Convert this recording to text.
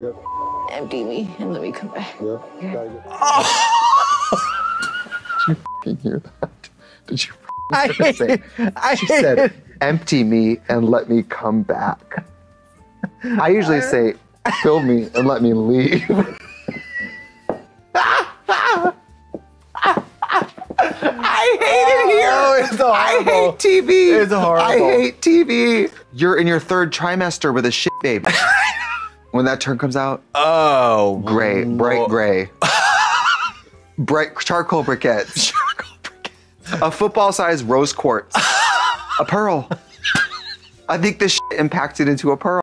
Yep. Empty me and let me come back. Yep. Okay. Gotta Did you hear that? Did you I say? it. I She said, it. empty me and let me come back. I usually say, fill me and let me leave. I hate it here. Oh, it's I hate TV. It's horrible. I hate TV. You're in your third trimester with a shit baby. when that turn comes out, Oh, gray, bright gray. bright charcoal briquettes. A football sized rose quartz. a pearl. I think this shit impacted into a pearl.